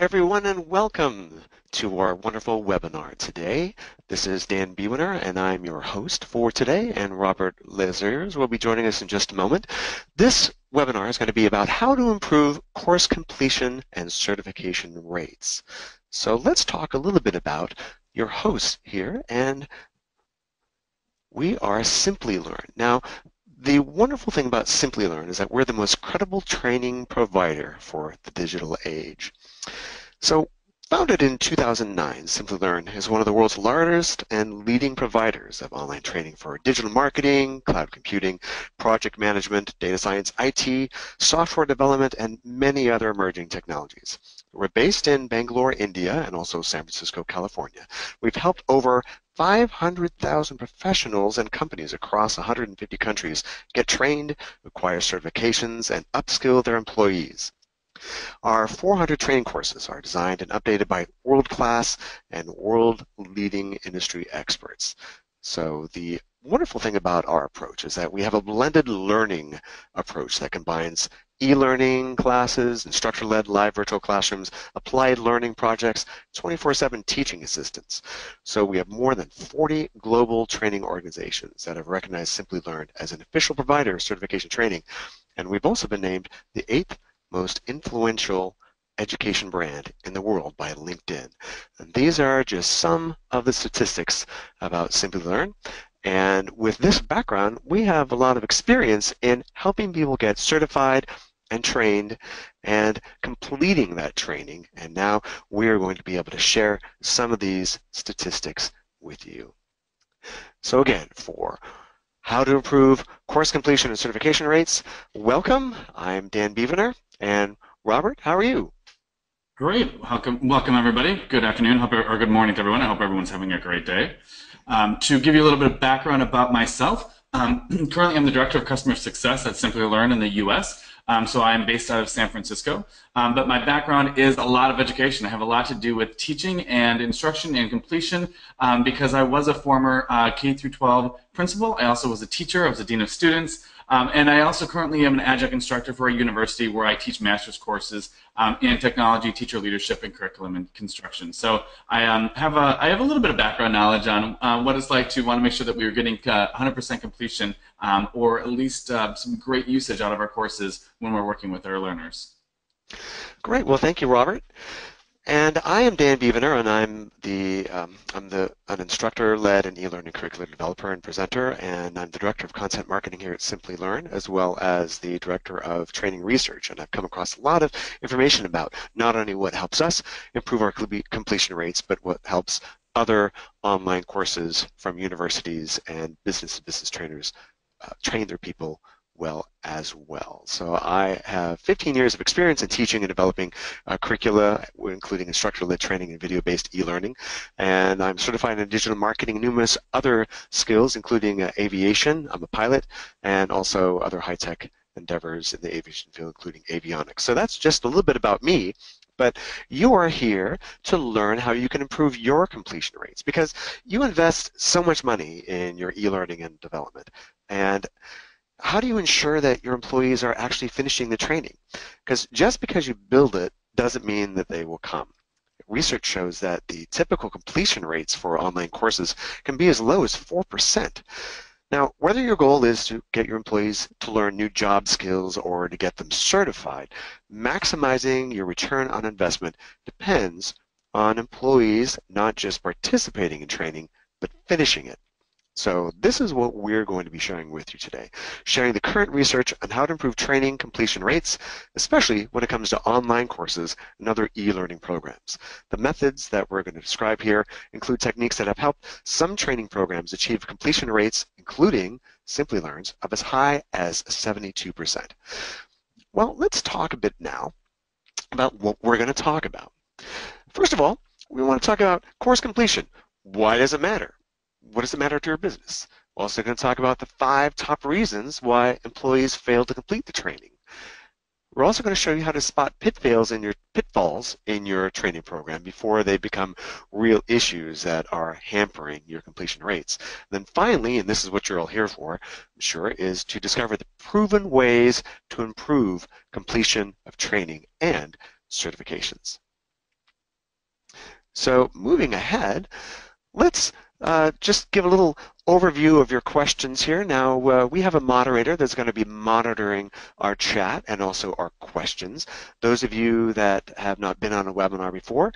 everyone, and welcome to our wonderful webinar today. This is Dan Biewener, and I'm your host for today, and Robert Lazers will be joining us in just a moment. This webinar is going to be about how to improve course completion and certification rates. So let's talk a little bit about your host here, and we are Simplilearn. Now, the wonderful thing about Simplilearn is that we're the most credible training provider for the digital age. So founded in 2009, Simplilearn is one of the world's largest and leading providers of online training for digital marketing, cloud computing, project management, data science, IT, software development, and many other emerging technologies. We're based in Bangalore, India, and also San Francisco, California. We've helped over 500,000 professionals and companies across 150 countries get trained, acquire certifications, and upskill their employees. Our 400 training courses are designed and updated by world-class and world-leading industry experts. So the wonderful thing about our approach is that we have a blended learning approach that combines e-learning classes, instructor-led live virtual classrooms, applied learning projects, 24-7 teaching assistants. So we have more than 40 global training organizations that have recognized Simplilearn as an official provider of certification training. And we've also been named the eighth most influential education brand in the world by LinkedIn. And these are just some of the statistics about Simplilearn. And with this background, we have a lot of experience in helping people get certified and trained and completing that training. And now we're going to be able to share some of these statistics with you. So again, for how to improve course completion and certification rates, welcome. I'm Dan Biewener. And Robert, how are you? Great. Welcome, welcome everybody. Good afternoon hope, or good morning to everyone. I hope everyone's having a great day. Um, to give you a little bit of background about myself, um, currently I'm the Director of Customer Success at Simplilearn in the U.S. Um, so I am based out of San Francisco, um, but my background is a lot of education. I have a lot to do with teaching and instruction and completion um, because I was a former uh, K through 12 principal. I also was a teacher. I was a dean of students. Um, and I also currently am an adjunct instructor for a university where I teach master's courses um, in technology, teacher leadership, and curriculum and construction. So I um, have a I have a little bit of background knowledge on uh, what it's like to want to make sure that we are getting 100% uh, completion um, or at least uh, some great usage out of our courses when we're working with our learners. Great. Well, thank you, Robert. And I am Dan Biewener, and I'm the um, I'm the an instructor-led and e-learning curriculum developer and presenter, and I'm the director of content marketing here at Simplilearn, as well as the director of training research. And I've come across a lot of information about not only what helps us improve our completion rates, but what helps other online courses from universities and business-to-business trainers uh, train their people well as well. So I have 15 years of experience in teaching and developing uh, curricula, including instructor-led training and video-based e-learning. And I'm certified in digital marketing numerous other skills, including uh, aviation, I'm a pilot, and also other high-tech endeavors in the aviation field, including avionics. So that's just a little bit about me but you are here to learn how you can improve your completion rates because you invest so much money in your e-learning and development. And how do you ensure that your employees are actually finishing the training? Because just because you build it doesn't mean that they will come. Research shows that the typical completion rates for online courses can be as low as 4%. Now, whether your goal is to get your employees to learn new job skills or to get them certified, maximizing your return on investment depends on employees not just participating in training, but finishing it. So this is what we're going to be sharing with you today, sharing the current research on how to improve training completion rates, especially when it comes to online courses and other e-learning programs. The methods that we're going to describe here include techniques that have helped some training programs achieve completion rates, including Simplilearn's, of as high as 72%. Well, let's talk a bit now about what we're going to talk about. First of all, we want to talk about course completion. Why does it matter? What does it matter to your business? We're also going to talk about the five top reasons why employees fail to complete the training. We're also going to show you how to spot pitfalls in your pitfalls in your training program before they become real issues that are hampering your completion rates. Then finally, and this is what you're all here for, I'm sure, is to discover the proven ways to improve completion of training and certifications. So moving ahead, let's uh, just give a little overview of your questions here. Now, uh, we have a moderator that's going to be monitoring our chat and also our questions. Those of you that have not been on a webinar before,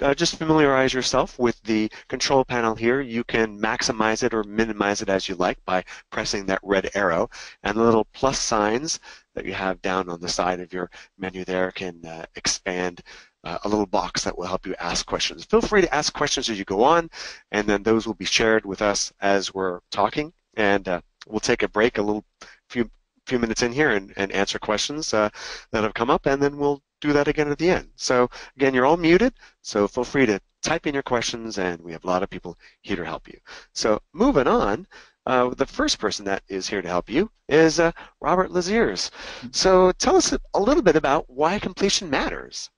uh, just familiarize yourself with the control panel here. You can maximize it or minimize it as you like by pressing that red arrow. And the little plus signs that you have down on the side of your menu there can uh, expand uh, a little box that will help you ask questions. Feel free to ask questions as you go on, and then those will be shared with us as we're talking. And uh, we'll take a break, a little few few minutes in here, and, and answer questions uh, that have come up, and then we'll do that again at the end. So again, you're all muted, so feel free to type in your questions, and we have a lot of people here to help you. So moving on. Uh, the first person that is here to help you is uh, Robert Lazers. So tell us a little bit about why completion matters.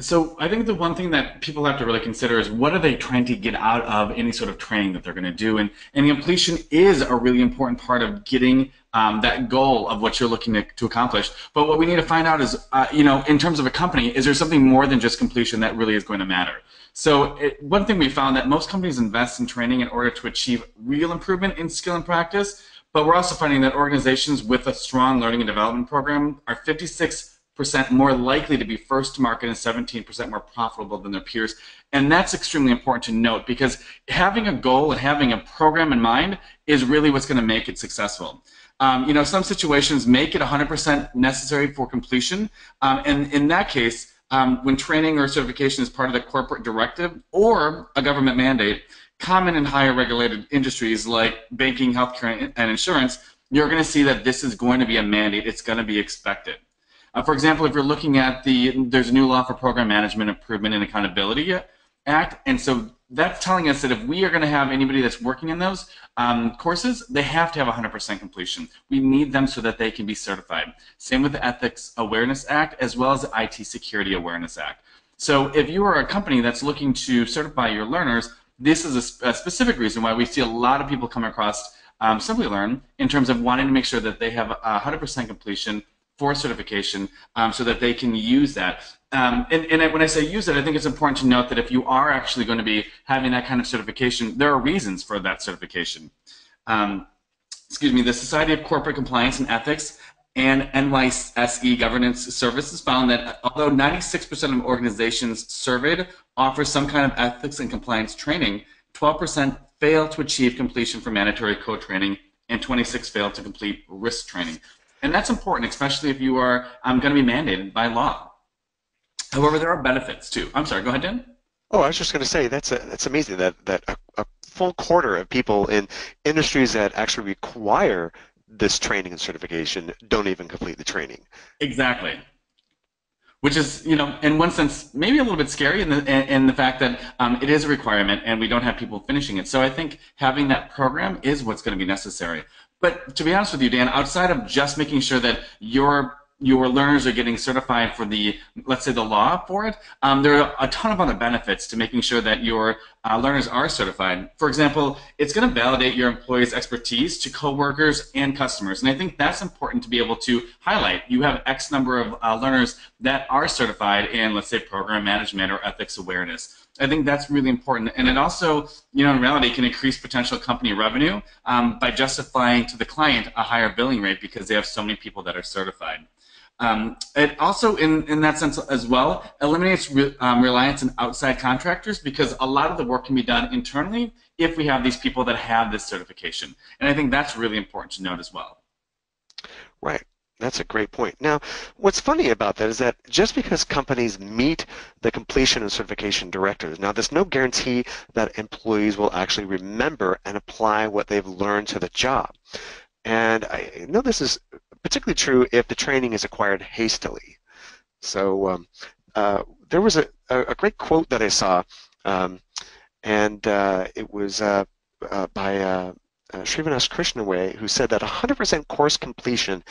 So I think the one thing that people have to really consider is what are they trying to get out of any sort of training that they're going to do, and and completion is a really important part of getting um, that goal of what you're looking to, to, accomplish. But what we need to find out is, uh, you know, in terms of a company, is there something more than just completion that really is going to matter? So it, one thing we found that most companies invest in training in order to achieve real improvement in skill and practice. But we're also finding that organizations with a strong learning and development program are 56 percent more likely to be first to market and 17% more profitable than their peers. And that's extremely important to note because having a goal and having a program in mind is really what's going to make it successful. Um, you know, some situations make it 100% necessary for completion. Um, and in that case, um, when training or certification is part of the corporate directive or a government mandate, common in higher regulated industries like banking, healthcare, and insurance, you're going to see that this is going to be a mandate. It's going to be expected. Uh, for example, if you're looking at the, there's a new law for program management improvement and accountability act, and so that's telling us that if we are going to have anybody that's working in those um, courses, they have to have 100% completion. We need them so that they can be certified. Same with the Ethics Awareness Act as well as the IT Security Awareness Act. So if you are a company that's looking to certify your learners, this is a, a specific reason why we see a lot of people come across um, Simplilearn in terms of wanting to make sure that they have 100% completion for certification um, so that they can use that. Um, and, and, when I say use it, I think it's important to note that if you are actually going to be having that kind of certification, there are reasons for that certification. Um, excuse me, the Society of Corporate Compliance and Ethics and NYSE Governance Services found that although 96% of organizations surveyed offer some kind of ethics and compliance training, 12% fail to achieve completion for mandatory co-training and 26 fail to complete risk training. And that's important, especially if you are um, going to be mandated by law. However, there are benefits too. I'm sorry, go ahead, Dan. Oh, I was just going to say that's a, that's amazing that that a, a full quarter of people in industries that actually require this training and certification don't even complete the training. Exactly. Which is, you know, in one sense, maybe a little bit scary in the in the fact that um, it is a requirement and we don't have people finishing it. So I think having that program is what's going to be necessary. But to be honest with you, Dan, outside of just making sure that your your learners are getting certified for the, let's say, the law for it, um, there are a ton of other benefits to making sure that your uh, learners are certified. For example, it's going to validate your employees' expertise to coworkers and customers, and I think that's important to be able to highlight. You have X number of uh, learners that are certified in, let's say, program management or ethics awareness. I think that's really important. And it also, you know, in reality, can increase potential company revenue um, by justifying to the client a higher billing rate because they have so many people that are certified. Um, it also, in, in that sense as well, eliminates re, um, reliance on outside contractors because a lot of the work can be done internally if we have these people that have this certification. And I think that's really important to note as well. Right. That's a great point. Now, what's funny about that is that just because companies meet the completion and certification directives, now there's no guarantee that employees will actually remember and apply what they've learned to the job. And I know this is particularly true if the training is acquired hastily. So um, uh, there was a, a, great quote that I saw, um, and uh, it was uh, uh by uh, uh, Srivanash Krishnaway, who said that 100% course completion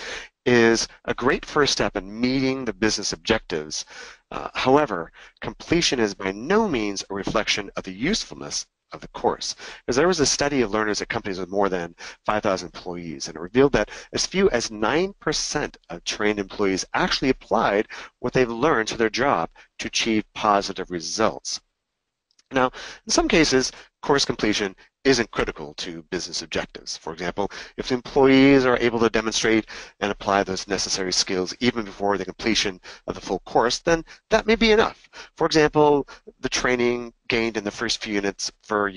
is a great first step in meeting the business objectives. Uh, however, completion is by no means a reflection of the usefulness of the course. Because there was a study of learners at companies with more than 5,000 employees, and it revealed that as few as 9% of trained employees actually applied what they've learned to their job to achieve positive results. Now, in some cases, course completion isn't critical to business objectives. For example, if employees are able to demonstrate and apply those necessary skills even before the completion of the full course, then that may be enough. For example, the training gained in the first few units for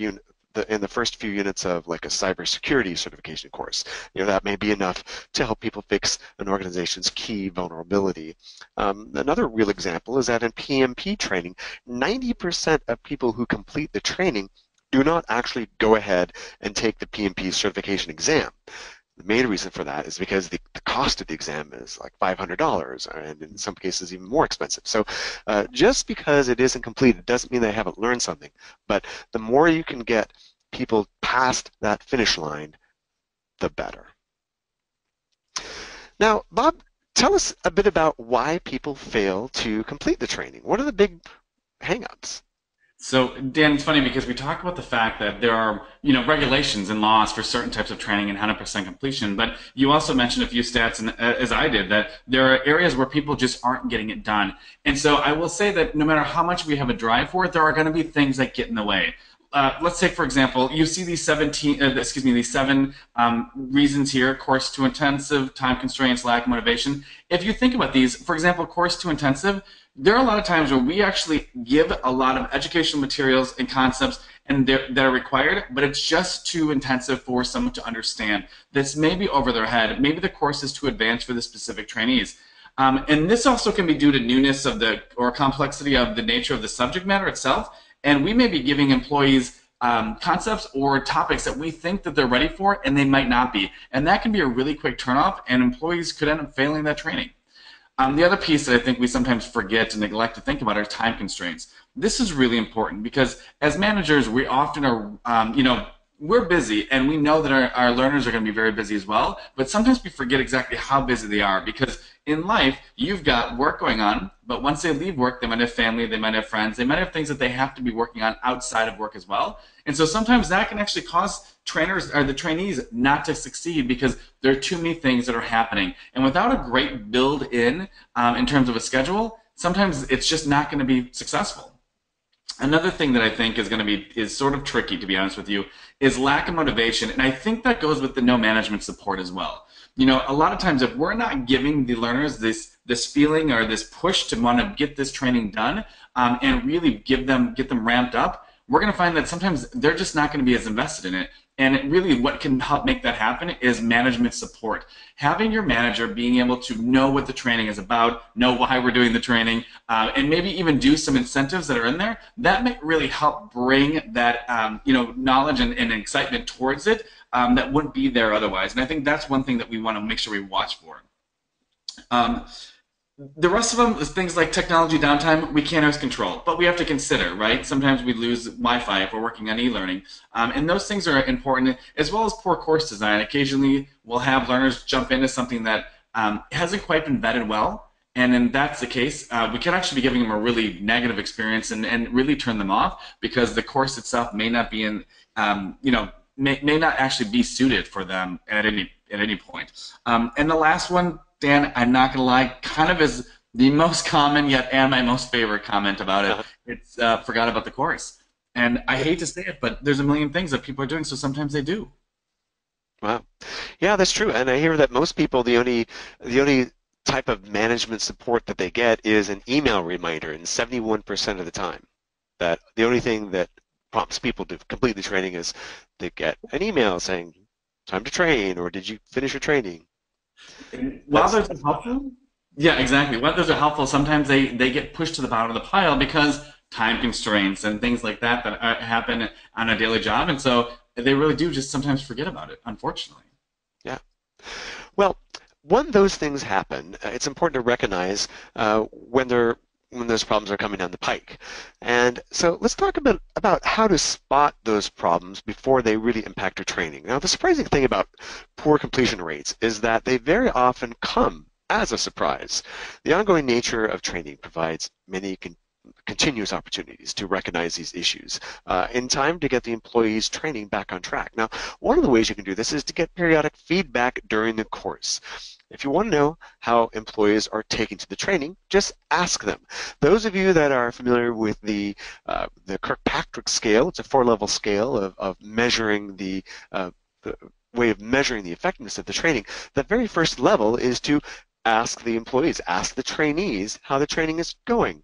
the, in the first few units of like a cybersecurity certification course. You know, that may be enough to help people fix an organization's key vulnerability. Um, another real example is that in PMP training, 90% of people who complete the training do not actually go ahead and take the PMP certification exam. The main reason for that is because the, the cost of the exam is like $500 and in some cases even more expensive. So uh, just because it isn't completed doesn't mean they haven't learned something. But the more you can get people past that finish line, the better. Now, Bob, tell us a bit about why people fail to complete the training. What are the big hangups? So Dan, it's funny because we talk about the fact that there are, you know, regulations and laws for certain types of training and 100% completion, but you also mentioned a few stats, and uh, as I did, that there are areas where people just aren't getting it done. And so I will say that no matter how much we have a drive for it, there are going to be things that get in the way. Uh, let's say, for example, you see these 17, uh, excuse me, these seven um, reasons here: course too intensive, time constraints, lack of motivation. If you think about these, for example, course too intensive, there are a lot of times where we actually give a lot of educational materials and concepts and that are required, but it's just too intensive for someone to understand. This may be over their head. Maybe the course is too advanced for the specific trainees. Um, and this also can be due to newness of the or complexity of the nature of the subject matter itself. And we may be giving employees um, concepts or topics that we think that they're ready for, and they might not be. And that can be a really quick turnoff, and employees could end up failing that training. Um, the other piece that I think we sometimes forget and neglect to think about are time constraints. This is really important because as managers, we often are, um, you know, we're busy and we know that our, our learners are going to be very busy as well, but sometimes we forget exactly how busy they are because in life, you've got work going on, but once they leave work, they might have family, they might have friends, they might have things that they have to be working on outside of work as well. And so sometimes that can actually cause trainers or the trainees not to succeed because there are too many things that are happening. And without a great build in um, in terms of a schedule, sometimes it's just not going to be successful. Another thing that I think is going to be is sort of tricky, to be honest with you, is lack of motivation, and I think that goes with the no management support as well. You know, a lot of times if we're not giving the learners this this feeling or this push to want to get this training done um, and really give them get them ramped up, we're going to find that sometimes they're just not going to be as invested in it. And really, what can help make that happen is management support. Having your manager being able to know what the training is about, know why we're doing the training, uh, and maybe even do some incentives that are in there, that might really help bring that um, you know knowledge and, and excitement towards it um, that wouldn't be there otherwise. And I think that's one thing that we want to make sure we watch for. Um, the rest of them is things like technology downtime we can't always control but we have to consider right? Sometimes we lose wi-fi if we're working on e-learning um, and those things are important as well as poor course design. Occasionally we'll have learners jump into something that um, hasn't quite been vetted well and then that's the case uh, we can actually be giving them a really negative experience and, and really turn them off because the course itself may not be in um, you know may, may not actually be suited for them at any at any point. Um, and the last one Dan, I'm not gonna lie, kind of is the most common yet and my most favorite comment about it. Uh-huh. It's uh, forgot about the course, and I hate to say it, but there's a million things that people are doing, so sometimes they do. Wow, yeah, that's true, and I hear that most people the only the only type of management support that they get is an email reminder, and 71% of the time, that the only thing that prompts people to complete the training is they get an email saying time to train or did you finish your training while those are helpful, yeah, exactly. While those are helpful, sometimes they, they get pushed to the bottom of the pile because time constraints and things like that that uh, happen on a daily job, and so they really do just sometimes forget about it, unfortunately. Yeah. Well, when those things happen, uh, it's important to recognize uh, when they're when those problems are coming down the pike. And so let's talk a bit about how to spot those problems before they really impact your training. Now, the surprising thing about poor completion rates is that they very often come as a surprise. The ongoing nature of training provides many con continuous opportunities to recognize these issues uh, in time to get the employees training back on track. Now, one of the ways you can do this is to get periodic feedback during the course. If you want to know how employees are taking to the training, just ask them. Those of you that are familiar with the uh, the Kirkpatrick scale, it's a four-level scale of, of measuring the, uh, the way of measuring the effectiveness of the training. The very first level is to ask the employees, ask the trainees how the training is going.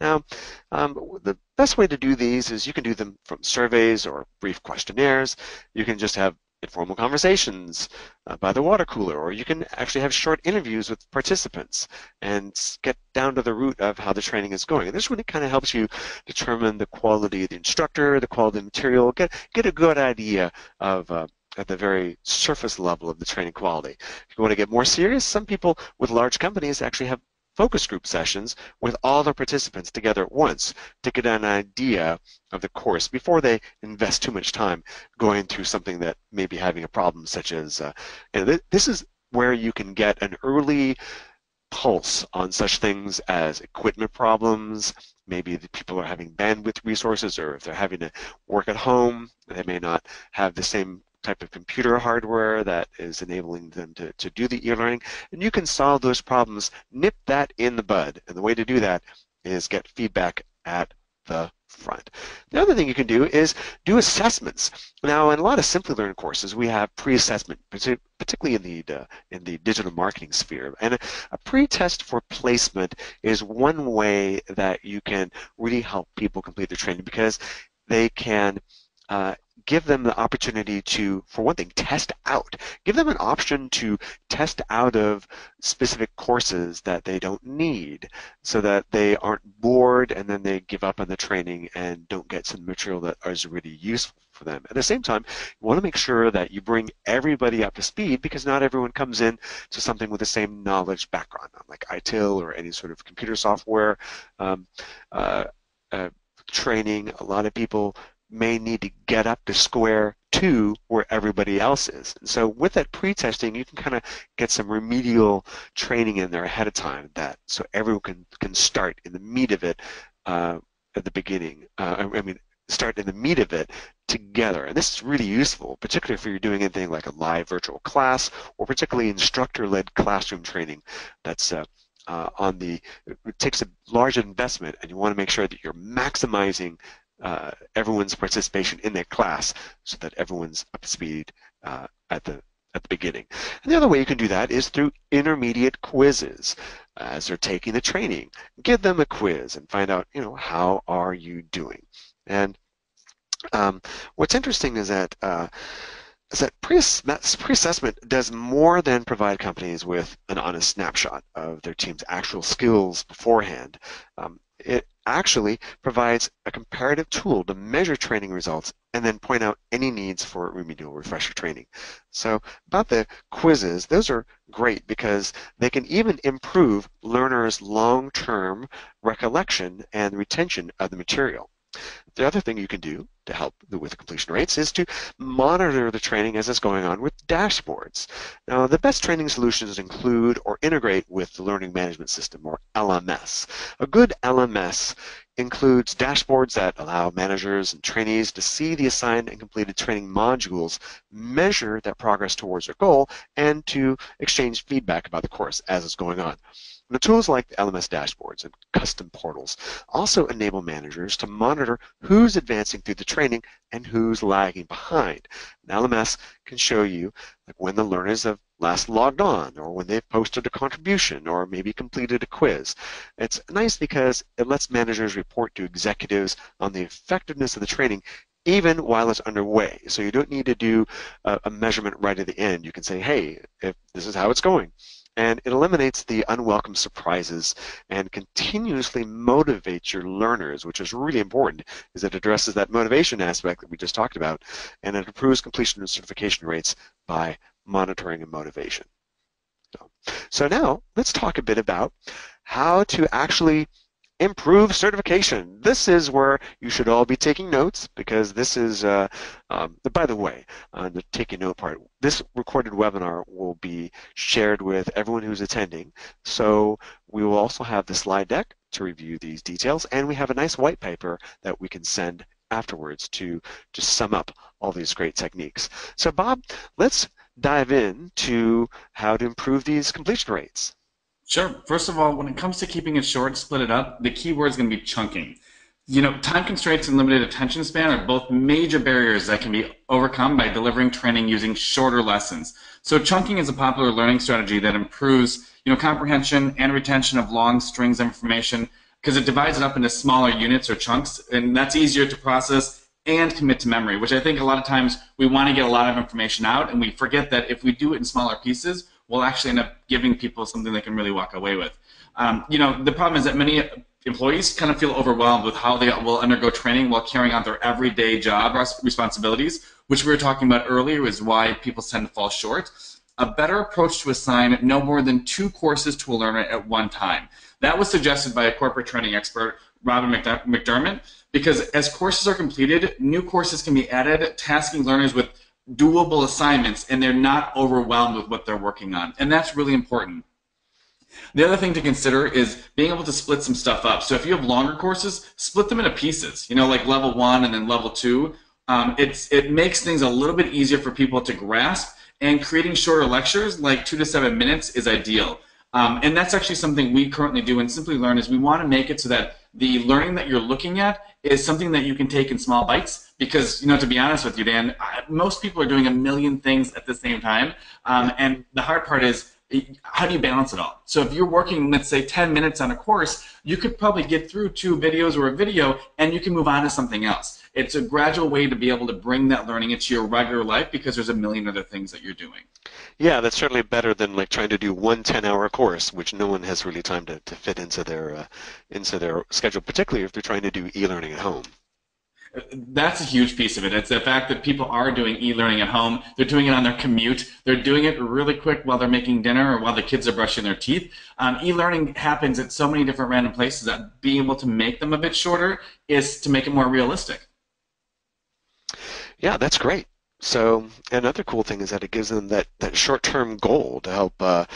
Now, um, the best way to do these is you can do them from surveys or brief questionnaires. You can just have informal conversations uh, by the water cooler, or you can actually have short interviews with participants and get down to the root of how the training is going. And this really kind of helps you determine the quality of the instructor, the quality of the material, get, get a good idea of uh, at the very surface level of the training quality. If you want to get more serious, some people with large companies actually have focus group sessions with all the participants together at once to get an idea of the course before they invest too much time going through something that may be having a problem such as, uh, and th this is where you can get an early pulse on such things as equipment problems, maybe the people are having bandwidth resources or if they're having to work at home, they may not have the same type of computer hardware that is enabling them to, to do the e-learning, and you can solve those problems, nip that in the bud. And the way to do that is get feedback at the front. The other thing you can do is do assessments. Now, in a lot of Simplilearn courses, we have pre-assessment, particularly in the uh, in the digital marketing sphere. And a, a pre-test for placement is one way that you can really help people complete their training because they can uh, give them the opportunity to, for one thing, test out. Give them an option to test out of specific courses that they don't need so that they aren't bored and then they give up on the training and don't get some material that is really useful for them. At the same time, you want to make sure that you bring everybody up to speed because not everyone comes in to something with the same knowledge background, like ITIL or any sort of computer software um, uh, uh, training. A lot of people may need to get up to square two where everybody else is. And so with that pre-testing, you can kind of get some remedial training in there ahead of time that so everyone can, can start in the meat of it uh, at the beginning. Uh, I mean, start in the meat of it together. And this is really useful, particularly if you're doing anything like a live virtual class or particularly instructor-led classroom training that's uh, uh, on the, it takes a large investment and you want to make sure that you're maximizing uh, everyone's participation in their class so that everyone's up to speed uh, at the at the beginning. And the other way you can do that is through intermediate quizzes. As they're taking the training, give them a quiz and find out, you know, how are you doing? And um, what's interesting is that uh, that pre-assessment does more than provide companies with an honest snapshot of their team's actual skills beforehand. Um, it actually provides a comparative tool to measure training results and then point out any needs for remedial refresher training. So about the quizzes, those are great because they can even improve learners' long-term recollection and retention of the material. The other thing you can do to help with completion rates is to monitor the training as it's going on with dashboards. Now, the best training solutions include or integrate with the Learning Management System, or LMS. A good LMS includes dashboards that allow managers and trainees to see the assigned and completed training modules, measure that progress towards their goal, and to exchange feedback about the course as it's going on. The tools like the LMS dashboards and custom portals also enable managers to monitor who's advancing through the training and who's lagging behind. An LMS can show you like when the learners have last logged on or when they've posted a contribution or maybe completed a quiz. It's nice because it lets managers report to executives on the effectiveness of the training even while it's underway. So you don't need to do a, a measurement right at the end. You can say, hey, if this is how it's going and it eliminates the unwelcome surprises and continuously motivates your learners, which is really important, is it addresses that motivation aspect that we just talked about, and it improves completion and certification rates by monitoring and motivation. So, so now let's talk a bit about how to actually improve certification. This is where you should all be taking notes because this is, uh, um, by the way, the taking note part, this recorded webinar will be shared with everyone who's attending. So we will also have the slide deck to review these details and we have a nice white paper that we can send afterwards to just sum up all these great techniques. So Bob, let's dive in to how to improve these completion rates. Sure. First of all, when it comes to keeping it short, split it up, the key word is going to be chunking. You know, time constraints and limited attention span are both major barriers that can be overcome by delivering training using shorter lessons. So chunking is a popular learning strategy that improves, you know, comprehension and retention of long strings of information because it divides it up into smaller units or chunks, and that's easier to process and commit to memory, which I think a lot of times we want to get a lot of information out, and we forget that if we do it in smaller pieces, we'll actually end up giving people something they can really walk away with. Um, you know, the problem is that many employees kind of feel overwhelmed with how they will undergo training while carrying out their everyday job responsibilities, which we were talking about earlier is why people tend to fall short. A better approach to assign no more than two courses to a learner at one time. That was suggested by a corporate training expert, Robin McDermott, because as courses are completed, new courses can be added, tasking learners with doable assignments, and they're not overwhelmed with what they're working on. And that's really important. The other thing to consider is being able to split some stuff up. So if you have longer courses, split them into pieces. You know, like level one and then level two. Um, it's it makes things a little bit easier for people to grasp. And creating shorter lectures, like two to seven minutes, is ideal. Um, and that's actually something we currently do in Simplilearn is we want to make it so that the learning that you're looking at is something that you can take in small bites because you know to be honest with you dan most people are doing a million things at the same time um, and the hard part is how do you balance it all? So if you're working, let's say, 10 minutes on a course, you could probably get through two videos or a video and you can move on to something else. It's a gradual way to be able to bring that learning into your regular life because there's a million other things that you're doing. Yeah, that's certainly better than like trying to do one 10-hour course, which no one has really time to, to fit into their uh, into their schedule, particularly if they're trying to do e-learning at home that's a huge piece of it. It's the fact that people are doing e-learning at home. They're doing it on their commute. They're doing it really quick while they're making dinner or while the kids are brushing their teeth. Um, e-learning happens at so many different random places that being able to make them a bit shorter is to make it more realistic. Yeah, that's great. So another cool thing is that it gives them that, that short-term goal to help. Uh,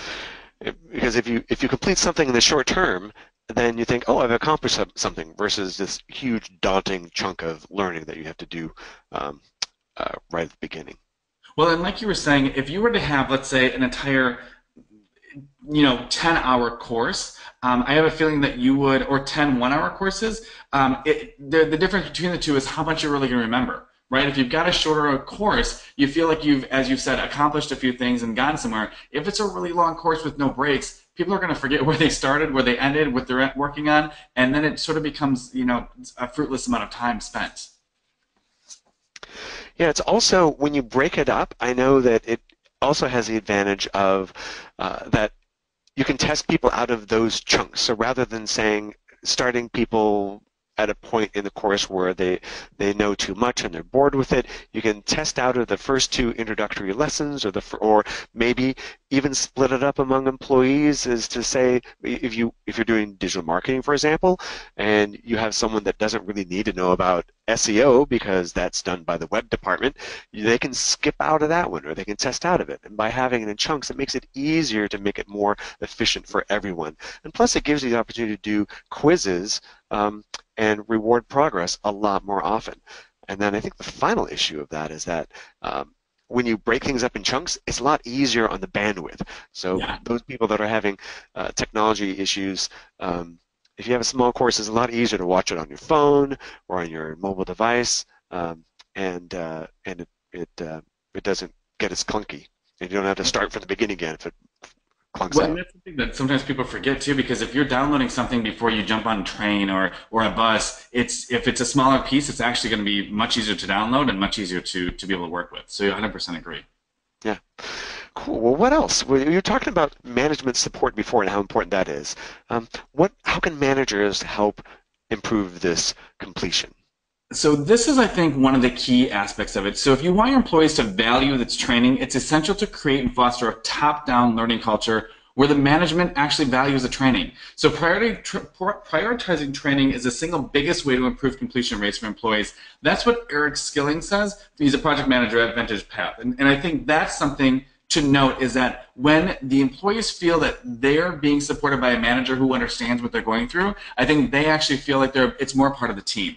because if you if you complete something in the short term, then you think, oh, I've accomplished something versus this huge daunting chunk of learning that you have to do um, uh, right at the beginning. Well, and like you were saying, if you were to have, let's say, an entire, you know, 10-hour course, um, I have a feeling that you would, or 10 one-hour courses, um, it, the, the difference between the two is how much you're really going to remember right? If you've got a shorter course, you feel like you've, as you said, accomplished a few things and gotten somewhere. If it's a really long course with no breaks, people are going to forget where they started, where they ended, what they're working on, and then it sort of becomes, you know, a fruitless amount of time spent. Yeah, it's also when you break it up. I know that it also has the advantage of uh, that you can test people out of those chunks. So rather than saying starting people at a point in the course where they, they know too much and they're bored with it. You can test out of the first two introductory lessons or the or maybe even split it up among employees is to say if you if you're doing digital marketing for example and you have someone that doesn't really need to know about SEO because that's done by the web department they can skip out of that one or they can test out of it and by having it in chunks it makes it easier to make it more efficient for everyone and plus it gives you the opportunity to do quizzes um, and reward progress a lot more often. And then I think the final issue of that is that um, when you break things up in chunks, it's a lot easier on the bandwidth. So yeah. those people that are having uh, technology issues, um, if you have a small course, it's a lot easier to watch it on your phone or on your mobile device, um, and uh, and it it, uh, it doesn't get as clunky, and you don't have to start from the beginning again if it clunks well, that's something that sometimes people forget too, because if you're downloading something before you jump on a train or, or a bus, it's if it's a smaller piece, it's actually going to be much easier to download and much easier to, to be able to work with. So 100% agree. Yeah. Cool. Well, what else? Well, you were talking about management support before and how important that is. Um, what? How can managers help improve this completion? So this is, I think, one of the key aspects of it. So if you want your employees to value this training, it's essential to create and foster a top-down learning culture where the management actually values the training. So prioritizing training is the single biggest way to improve completion rates for employees. That's what Eric Skilling says. He's a project manager at Vintage Path. And, and I think that's something to note is that when the employees feel that they're being supported by a manager who understands what they're going through, I think they actually feel like they're it's more part of the team.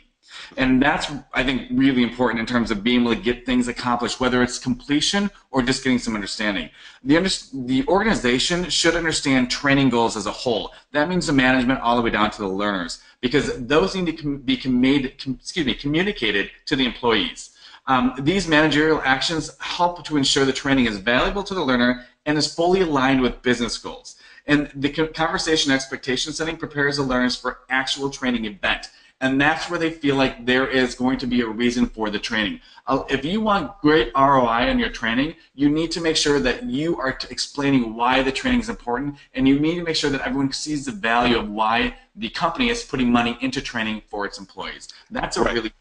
And that's, I think, really important in terms of being able to get things accomplished, whether it's completion or just getting some understanding. The, under, the organization should understand training goals as a whole. That means the management all the way down to the learners, because those need to be made, excuse me, communicated to the employees. Um, these managerial actions help to ensure the training is valuable to the learner and is fully aligned with business goals. And the conversation expectation setting prepares the learners for actual training event. And that's where they feel like there is going to be a reason for the training. Uh, if you want great ROI on your training, you need to make sure that you are explaining why the training is important, and you need to make sure that everyone sees the value of why the company is putting money into training for its employees. That's a right. really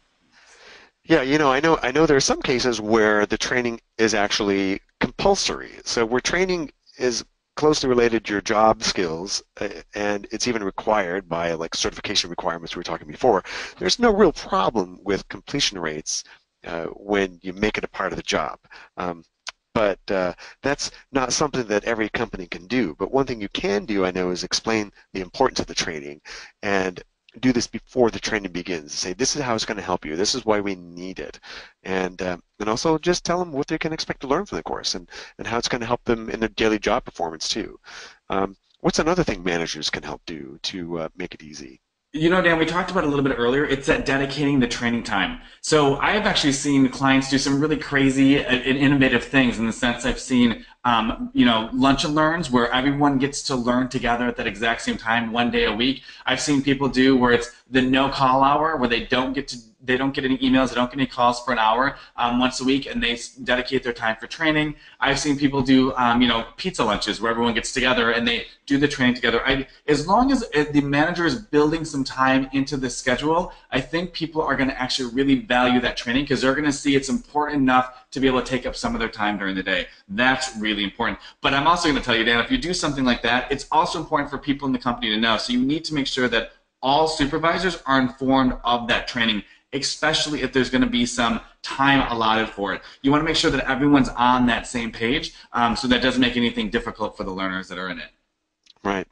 yeah, you know, I know I know there are some cases where the training is actually compulsory. So where training is closely related to your job skills uh, and it's even required by like certification requirements we were talking before, there's no real problem with completion rates uh, when you make it a part of the job. Um, but uh, that's not something that every company can do. But one thing you can do, I know, is explain the importance of the training and do this before the training begins. Say, this is how it's going to help you. This is why we need it. And, uh, and also just tell them what they can expect to learn from the course and, and how it's going to help them in their daily job performance too. Um, what's another thing managers can help do to uh, make it easy? You know, Dan, we talked about a little bit earlier. It's that dedicating the training time. So I have actually seen clients do some really crazy and innovative things in the sense I've seen, um, you know, lunch and learns where everyone gets to learn together at that exact same time one day a week. I've seen people do where it's the no call hour where they don't get to they don't get any emails, they don't get any calls for an hour um, once a week, and they dedicate their time for training. I've seen people do, um, you know, pizza lunches where everyone gets together and they do the training together. I, as long as uh, the manager is building some time into the schedule, I think people are going to actually really value that training because they're going to see it's important enough to be able to take up some of their time during the day. That's really important. But I'm also going to tell you, Dan, if you do something like that, it's also important for people in the company to know. So you need to make sure that all supervisors are informed of that training especially if there's going to be some time allotted for it. You want to make sure that everyone's on that same page um, so that doesn't make anything difficult for the learners that are in it. Right.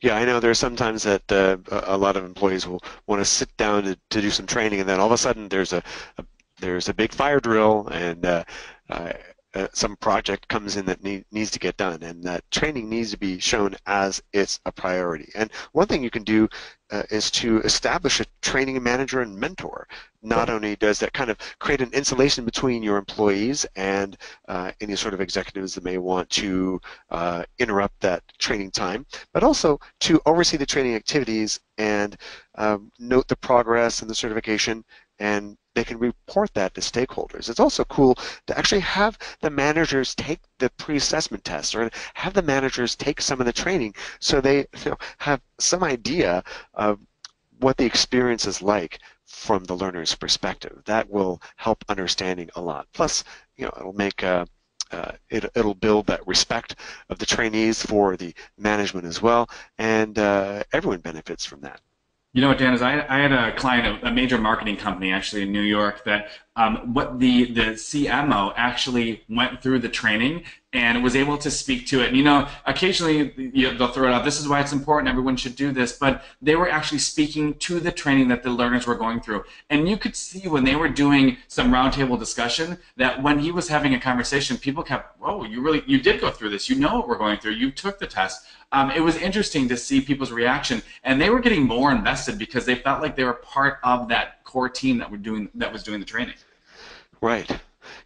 Yeah, I know there's sometimes that uh, a lot of employees will want to sit down to, to do some training, and then all of a sudden there's a, a there's a big fire drill, and uh, uh, uh, some project comes in that need, needs to get done, and that training needs to be shown as it's a priority. And one thing you can do uh, is to establish a training manager and mentor. Not only does that kind of create an insulation between your employees and uh, any sort of executives that may want to uh, interrupt that training time, but also to oversee the training activities and um, note the progress and the certification and they can report that to stakeholders. It's also cool to actually have the managers take the pre-assessment test or have the managers take some of the training so they you know, have some idea of what the experience is like from the learner's perspective. That will help understanding a lot. Plus, you know, it'll make uh, uh, it, will build that respect of the trainees for the management as well, and uh, everyone benefits from that. You know what, Dan, is I, I had a client, a, a, major marketing company actually in New York that um, what the, the CMO actually went through the training and was able to speak to it. And, you know, occasionally they'll throw it out, this is why it's important, everyone should do this, but they were actually speaking to the training that the learners were going through. And you could see when they were doing some roundtable discussion that when he was having a conversation, people kept, whoa, you really, you did go through this, you know what we're going through, you took the test. Um, it was interesting to see people's reaction, and they were getting more invested because they felt like they were part of that core team that were doing that was doing the training. Right.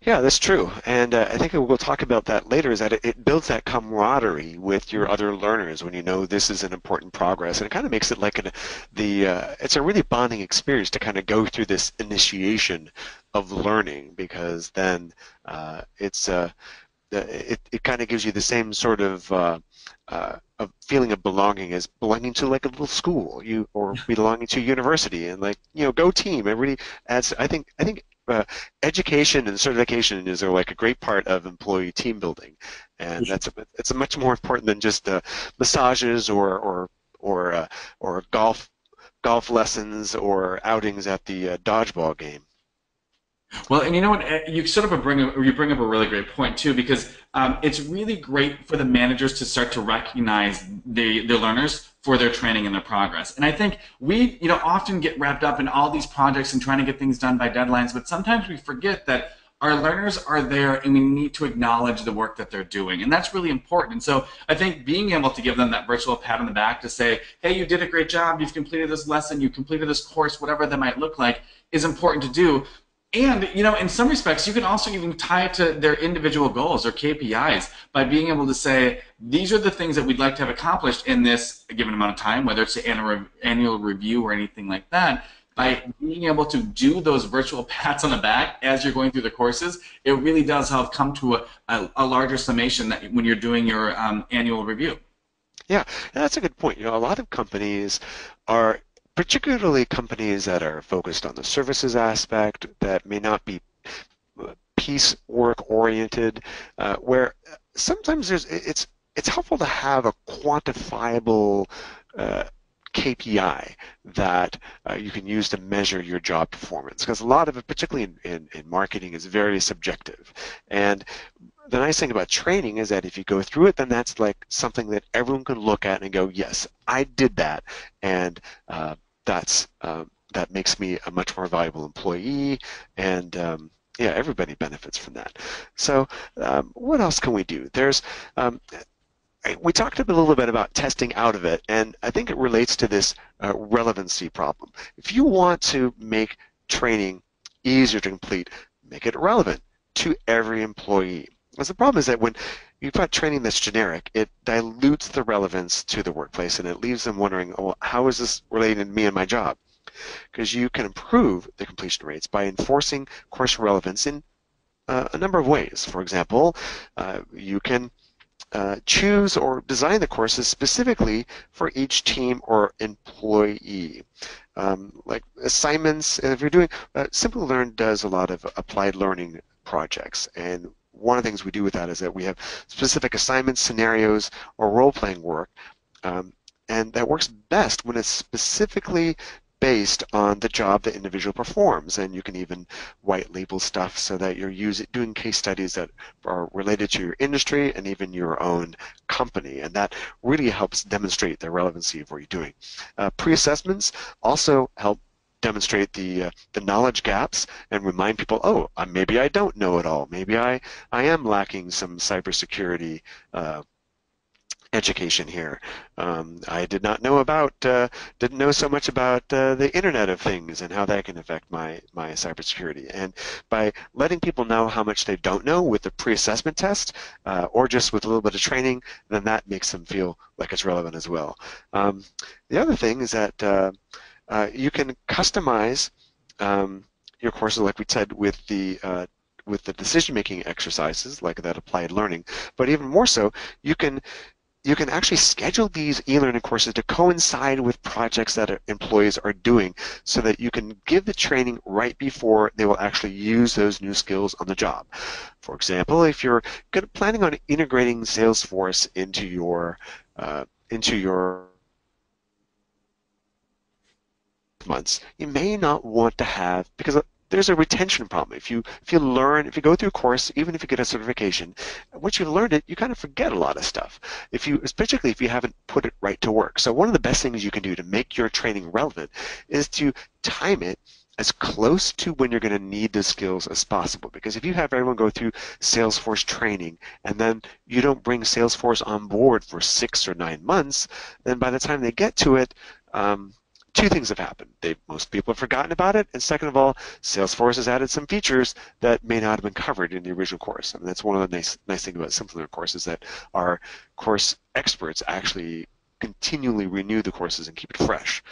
Yeah, that's true. And uh, I think we'll talk about that later, is that it, it, builds that camaraderie with your other learners when you know this is an important progress. And it kind of makes it like an, the, uh, it's a really bonding experience to kind of go through this initiation of learning because then uh, it's, uh, it, it kind of gives you the same sort of uh, uh, a feeling of belonging as belonging to like a little school, you or belonging to a university, and like you know, go team. Everybody adds. I think I think uh, education and certification is like a great part of employee team building, and that's a, it's a much more important than just uh, massages or or or uh, or golf golf lessons or outings at the uh, dodgeball game. Well, and you know what? Eh, you sort of bring up, you bring up a really great point too, because um, it's really great for the managers to start to recognize the the learners for their training and their progress. And I think we, you know, often get wrapped up in all these projects and trying to get things done by deadlines, but sometimes we forget that our learners are there and we need to acknowledge the work that they're doing and that's really important and so i think being able to give them that virtual pat on the back to say hey you did a great job you've completed this lesson you completed this course whatever that might look like is important to do and you know, in some respects, you can also even tie it to their individual goals or KPIs by being able to say these are the things that we'd like to have accomplished in this given amount of time, whether it's an annual review or anything like that. By being able to do those virtual pats on the back as you're going through the courses, it really does help come to a, a, a larger summation that when you're doing your um, annual review. Yeah, that's a good point. You know, a lot of companies are particularly companies that are focused on the services aspect that may not be uh, piecework oriented, uh, where sometimes there's it's it's helpful to have a quantifiable uh, KPI that uh, you can use to measure your job performance because a lot of it, particularly in, in, in marketing, is very subjective. And the nice thing about training is that if you go through it, then that's like something that everyone can look at and go, yes, I did that, and uh, that's um, that makes me a much more valuable employee, and um, yeah, everybody benefits from that. So, um, what else can we do? There's um, we talked a little bit about testing out of it, and I think it relates to this uh, relevancy problem. If you want to make training easier to complete, make it relevant to every employee. Because the problem is that when you've got training that's generic, it dilutes the relevance to the workplace and it leaves them wondering, oh, how is this related to me and my job? Because you can improve the completion rates by enforcing course relevance in uh, a number of ways. For example, uh, you can uh, choose or design the courses specifically for each team or employee. Um, like assignments, if you're doing, uh, Simplilearn does a lot of applied learning projects, and one of the things we do with that is that we have specific assignments, scenarios, or role-playing work, um, and that works best when it's specifically based on the job the individual performs. And you can even white label stuff so that you're using, doing case studies that are related to your industry and even your own company. And that really helps demonstrate the relevancy of what you're doing. Uh, pre-assessments also help demonstrate the uh, the knowledge gaps and remind people, oh, uh, maybe I don't know it all. Maybe I I am lacking some cybersecurity uh, education here. Um, I did not know about uh, didn't know so much about uh, the Internet of Things and how that can affect my my cybersecurity. And by letting people know how much they don't know with the pre-assessment test uh, or just with a little bit of training, then that makes them feel like it's relevant as well. Um, the other thing is that uh, you can customize um, your courses, like we said, with the uh, with the decision-making exercises, like that applied learning. But even more so, you can you can actually schedule these e-learning courses to coincide with projects that employees are doing so that you can give the training right before they will actually use those new skills on the job. For example, if you're planning on integrating Salesforce into your uh, into your months, you may not want to have, because there's a retention problem. If you if you learn, if you go through a course, even if you get a certification, once you've learned it, you kind of forget a lot of stuff. If you, especially if you haven't put it right to work. So one of the best things you can do to make your training relevant is to time it as close to when you're going to need the skills as possible. Because if you have everyone go through Salesforce training and then you don't bring Salesforce on board for six or nine months, then by the time they get to it, um, two things have happened. They, most people have forgotten about it, and second of all, Salesforce has added some features that may not have been covered in the original course. I mean, that's one of the nice nice things about Simplilearn courses that our course experts actually continually renew the courses and keep it fresh.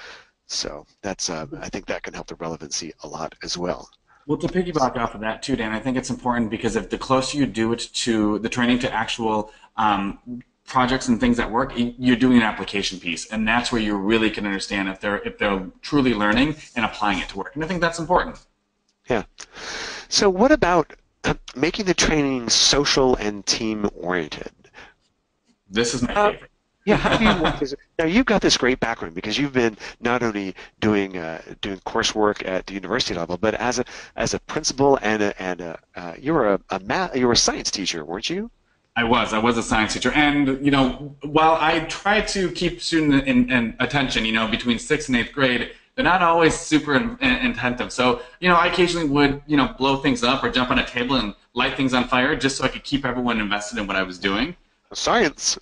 So that's uh, I think that can help the relevancy a lot as well. Well, to piggyback off of that too, Dan, I think it's important because if the closer you do it to the training to actual um, projects and things that work, you're doing an application piece, and that's where you really can understand if they're if they're truly learning and applying it to work. And I think that's important. Yeah. So what about uh, making the training social and team oriented? This is my uh, favorite. Yeah, how do you work this? Now you've got this great background because you've been not only doing uh, doing coursework at the university level, but as a as a principal and a, and a, uh, you were a, a math you were a science teacher, weren't you? I was. I was a science teacher, and you know, while I try to keep student in, in attention, you know, between sixth and eighth grade, they're not always super in, in, attentive. So, you know, I occasionally would, you know, blow things up or jump on a table and light things on fire just so I could keep everyone invested in what I was doing. Science.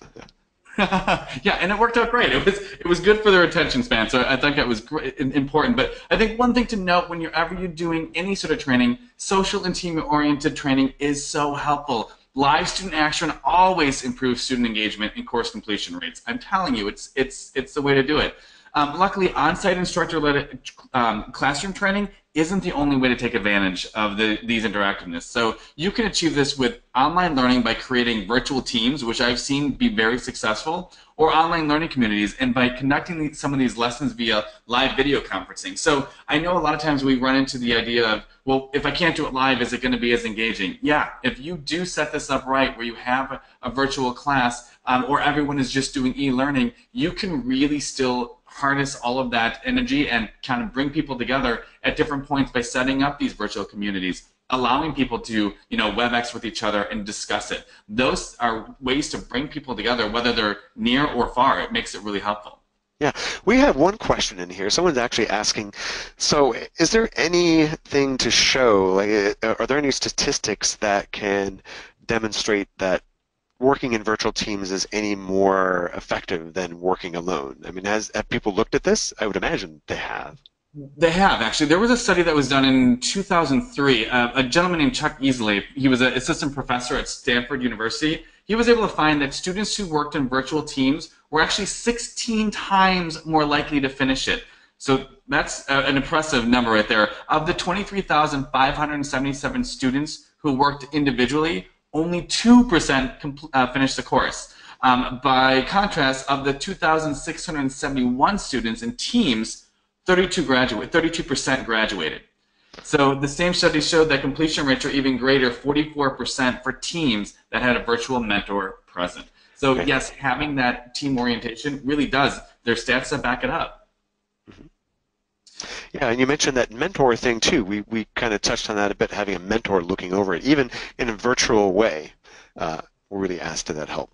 yeah, and it worked out great. It was it was good for their attention span, so I think that was great, important. But I think one thing to note when you're ever you're doing any sort of training, social and team oriented training is so helpful. Live student action always improves student engagement and course completion rates. I'm telling you, it's it's it's the way to do it. Um, luckily, on-site instructor-led um, classroom training isn't the only way to take advantage of the, these interactiveness. So you can achieve this with online learning by creating virtual teams, which I've seen be very successful, or online learning communities, and by conducting some of these lessons via live video conferencing. So I know a lot of times we run into the idea of, well, if I can't do it live, is it going to be as engaging? Yeah, if you do set this up right, where you have a, a virtual class, um, or everyone is just doing e-learning, you can really still harness all of that energy and kind of bring people together at different points by setting up these virtual communities allowing people to you know webex with each other and discuss it. Those are ways to bring people together whether they're near or far. It makes it really helpful. Yeah, we have one question in here. Someone's actually asking, so is there anything to show, like, are there any statistics that can demonstrate that working in virtual teams is any more effective than working alone? I mean, has have people looked at this? I would imagine they have. They have actually. There was a study that was done in 2003. Uh, a gentleman named Chuck Eesley, he was an assistant professor at Stanford University. He was able to find that students who worked in virtual teams were actually 16 times more likely to finish it. So that's uh, an impressive number right there. Of the 23,577 students who worked individually, only 2% uh, finished the course. Um, by contrast, of the 2,671 students in teams, 32 graduate, 32% graduated. So the same study showed that completion rates are even greater, 44% for teams that had a virtual mentor present. So yes, having that team orientation really does. There's stats that back it up. Yeah, and you mentioned that mentor thing too. We we kind of touched on that a bit, having a mentor looking over it, even in a virtual way. Uh, we're really asked to that help.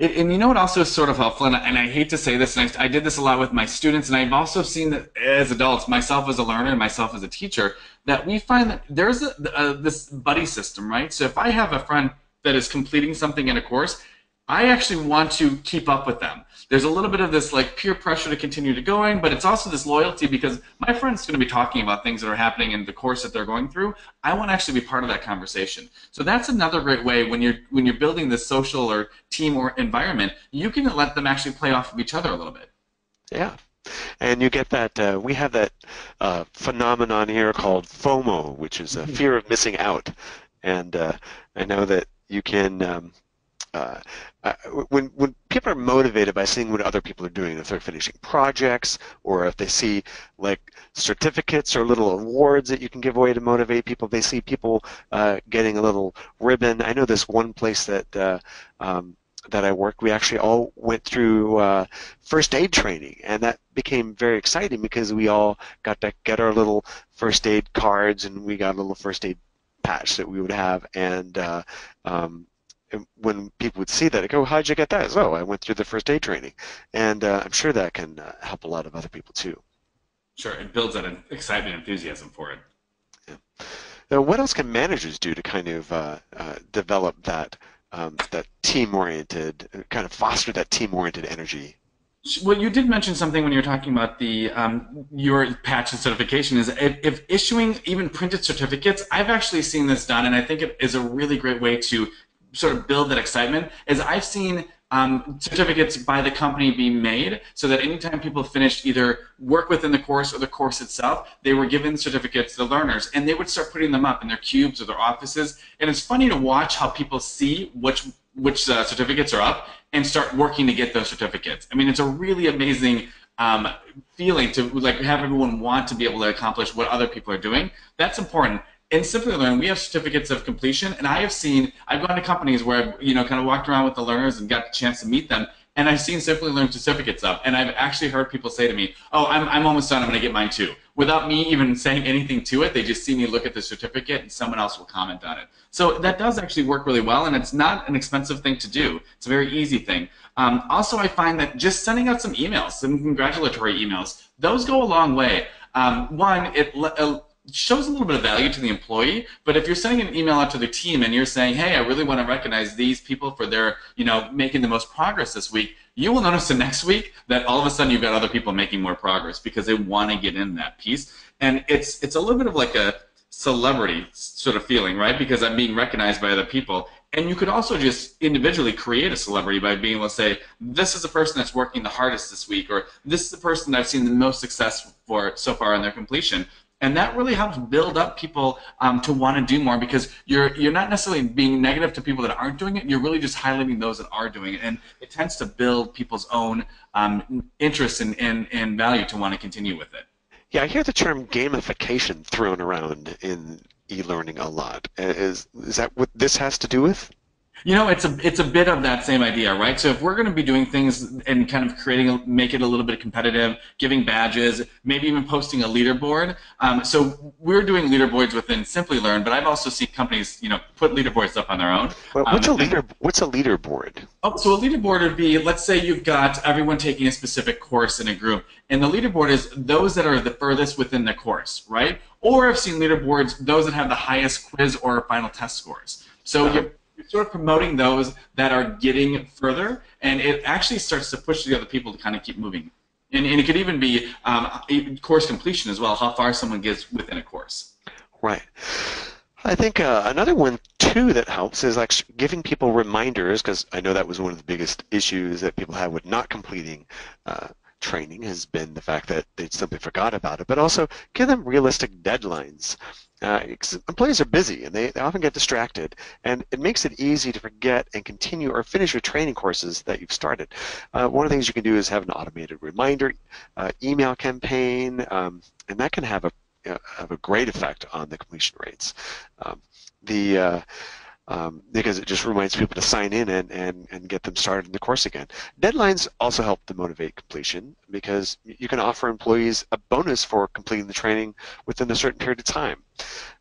And you know what also is sort of helpful, and I, and I hate to say this, and I, I, did this a lot with my students, and I've also seen that as adults, myself as a learner and myself as a teacher, that we find that there's a, a, this buddy system, right? So if I have a friend that is completing something in a course, I actually want to keep up with them. There's a little bit of this like peer pressure to continue to going, but it's also this loyalty because my friend's going to be talking about things that are happening in the course that they're going through. I want to actually be part of that conversation. So that's another great way when you're when you're building this social or team or environment, you can let them actually play off of each other a little bit. Yeah. And you get that, uh, we have that uh, phenomenon here called FOMO, which is a mm-hmm. fear of missing out. And uh, I know that you can um, uh, uh, when when people are motivated by seeing what other people are doing, if they're finishing projects or if they see like certificates or little awards that you can give away to motivate people, they see people uh, getting a little ribbon. I know this one place that. Uh, um, that I work, we actually all went through uh, first aid training, and that became very exciting because we all got to get our little first aid cards, and we got a little first aid patch that we would have, and uh, um, when people would see that, they go, oh, how'd you get that? Oh, I went through the first aid training. And uh, I'm sure that can uh, help a lot of other people too. Sure, it builds that excitement and enthusiasm for it. Yeah. Now, what else can managers do to kind of uh, uh develop that um, that team-oriented, kind of foster that team-oriented energy well, you did mention something when you were talking about the um, your patch and certification. Is if, if, issuing even printed certificates, I've actually seen this done, and I think it is a really great way to sort of build that excitement is I've seen um, certificates by the company be made so that anytime people finished either work within the course or the course itself, they were given certificates to the learners and they would start putting them up in their cubes or their offices. And it's funny to watch how people see which which uh, certificates are up and start working to get those certificates. I mean, it's a really amazing um, feeling to like have everyone want to be able to accomplish what other people are doing. That's important in Simplilearn, we have certificates of completion, and I have seen, I've gone to companies where I've, you know, kind of walked around with the learners and got the chance to meet them, and I've seen Simplilearn certificates up, and I've actually heard people say to me, "Oh, I'm, I'm almost done. I'm going to get mine too," without me even saying anything to it. They just see me look at the certificate, and someone else will comment on it. So that does actually work really well, and it's not an expensive thing to do. It's a very easy thing. Um, also, I find that just sending out some emails, some congratulatory emails, those go a long way. Um, one, it uh, shows a little bit of value to the employee, but if you're sending an email out to the team and you're saying, hey, I really want to recognize these people for their, you know, making the most progress this week, you will notice the next week that all of a sudden you've got other people making more progress because they want to get in that piece. And it's it's a little bit of like a celebrity sort of feeling, right? Because I'm being recognized by other people. And you could also just individually create a celebrity by being able to say, this is the person that's working the hardest this week, or this is the person that I've seen the most success for so far in their completion and that really helps build up people um, to want to do more because you're you're not necessarily being negative to people that aren't doing it. You're really just highlighting those that are doing it, and it tends to build people's own um, interest and, and, and value to want to continue with it. Yeah, I hear the term gamification thrown around in e-learning a lot. Is is that what this has to do with? You know, it's a it's a bit of that same idea, right? So if we're going to be doing things and kind of creating, a, make it a little bit competitive, giving badges, maybe even posting a leaderboard. Um, so we're doing leaderboards within Simplilearn, but I've also seen companies, you know, put leaderboards up on their own. Well, what's um, a leader? What's a leaderboard? Oh, so a leaderboard would be, let's say you've got everyone taking a specific course in a group, and the leaderboard is those that are the furthest within the course, right? Or I've seen leaderboards those that have the highest quiz or final test scores. So uh-huh. you're you're sort of promoting those that are getting further, and it actually starts to push the other people to kind of keep moving. And, and it could even be um, course completion as well, how far someone gets within a course. Right. I think uh, another one too that helps is like giving people reminders because I know that was one of the biggest issues that people have with not completing uh, training has been the fact that they simply forgot about it, but also give them realistic deadlines. Uh, employees are busy and they, they often get distracted, and it makes it easy to forget and continue or finish your training courses that you've started. Uh, one of the things you can do is have an automated reminder uh, email campaign, um, and that can have a have a great effect on the completion rates. Um, the uh, um, because it just reminds people to sign in and, and, and get them started in the course again. Deadlines also help to motivate completion because you can offer employees a bonus for completing the training within a certain period of time.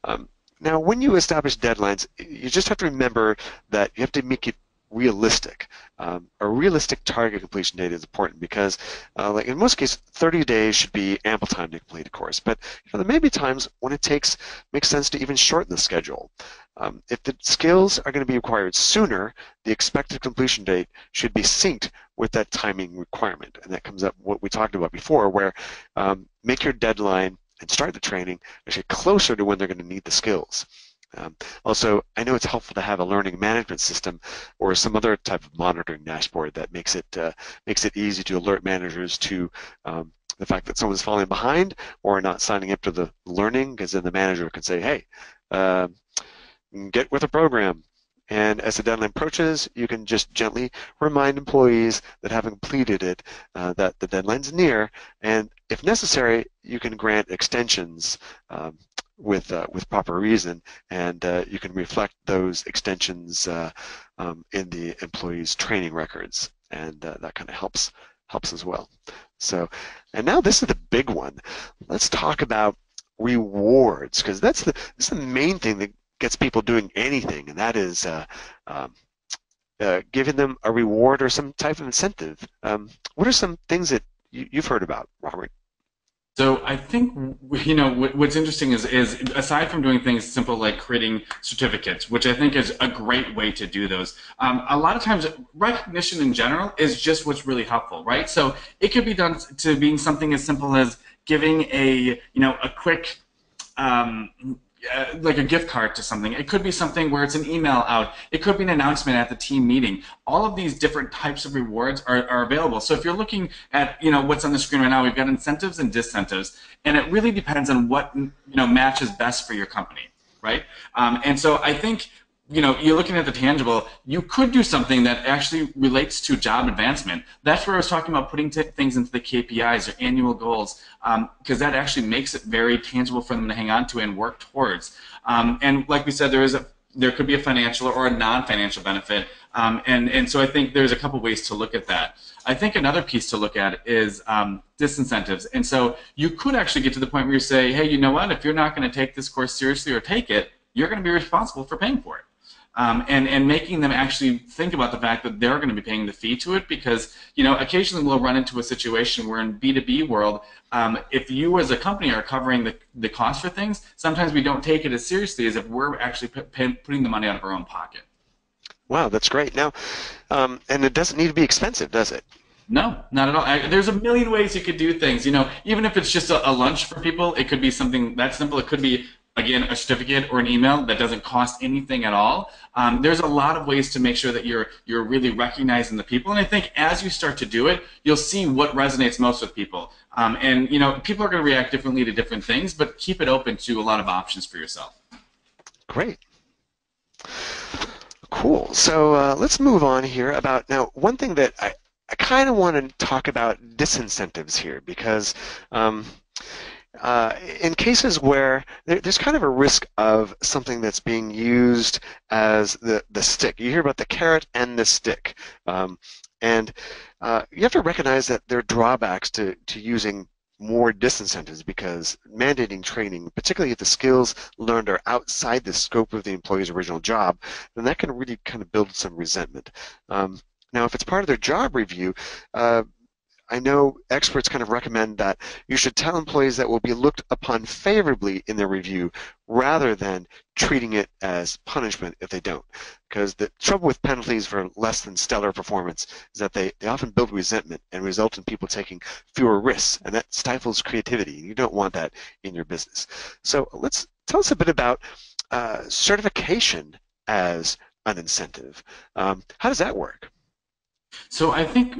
Um, now, when you establish deadlines, you just have to remember that you have to make it realistic. Um, a realistic target completion date is important because, uh, like in most cases, 30 days should be ample time to complete a course. But you know, there may be times when it takes makes sense to even shorten the schedule. Um, if the skills are going to be required sooner, the expected completion date should be synced with that timing requirement, and that comes up what we talked about before, where um, make your deadline and start the training actually closer to when they're going to need the skills. Um, also, I know it's helpful to have a learning management system or some other type of monitoring dashboard that makes it uh, makes it easy to alert managers to um, the fact that someone's falling behind or not signing up to the learning, because then the manager can say, "Hey, uh, get with a program." And as the deadline approaches, you can just gently remind employees that having completed it, uh, that the deadline's near, and if necessary, you can grant extensions um, with uh, with proper reason, and uh, you can reflect those extensions uh, um, in the employee's training records, and uh, that kind of helps helps as well. So, and now this is the big one. Let's talk about rewards because that's the that's the main thing that gets people doing anything, and that is. Uh, um, uh, giving them a reward or some type of incentive. Um, what are some things that you, you've heard about, Robert? So I think you know what's interesting is is aside from doing things simple like creating certificates, which I think is a great way to do those. Um, a lot of times, recognition in general is just what's really helpful, right? So it could be done to being something as simple as giving a you know a quick um, uh, like a gift card to something. It could be something where it's an email out. It could be an announcement at the team meeting. All of these different types of rewards are, are available. So if you're looking at you know what's on the screen right now, we've got incentives and disincentives, and it really depends on what you know matches best for your company, right? Um, and so I think you know, you're looking at the tangible, you could do something that actually relates to job advancement. That's where I was talking about putting things into the KPIs or annual goals, because um, that actually makes it very tangible for them to hang on to and work towards. Um, and like we said, there is a there could be a financial or a non-financial benefit. Um, and, and so I think there's a couple ways to look at that. I think another piece to look at is um, disincentives. And so you could actually get to the point where you say, hey, you know what? If you're not going to take this course seriously or take it, you're going to be responsible for paying for it um, and and making them actually think about the fact that they're going to be paying the fee to it because you know occasionally we'll run into a situation where in B2B world um, if you as a company are covering the, the cost for things sometimes we don't take it as seriously as if we're actually pay, putting the money out of our own pocket. Wow, that's great. Now, um, and it doesn't need to be expensive, does it? No, not at all. I, there's a million ways you could do things. You know, even if it's just a, a, lunch for people, it could be something that simple. It could be again, a certificate or an email that doesn't cost anything at all. Um, there's a lot of ways to make sure that you're you're really recognizing the people, and I think as you start to do it, you'll see what resonates most with people. Um, and you know, people are going to react differently to different things, but keep it open to a lot of options for yourself. Great. Cool. So uh, let's move on here about now. One thing that I, I kind of want to talk about disincentives here because um, uh, in cases where there, there's kind of a risk of something that's being used as the, the stick. You hear about the carrot and the stick. Um, and uh, you have to recognize that there are drawbacks to, to using more disincentives because mandating training, particularly if the skills learned are outside the scope of the employee's original job, then that can really kind of build some resentment. Um, now, if it's part of their job review, uh, I know experts kind of recommend that you should tell employees that will be looked upon favorably in their review rather than treating it as punishment if they don't. Because the trouble with penalties for less than stellar performance is that they, they often build resentment and result in people taking fewer risks, and that stifles creativity. You don't want that in your business. So let's tell us a bit about uh, certification as an incentive. Um, how does that work? So I think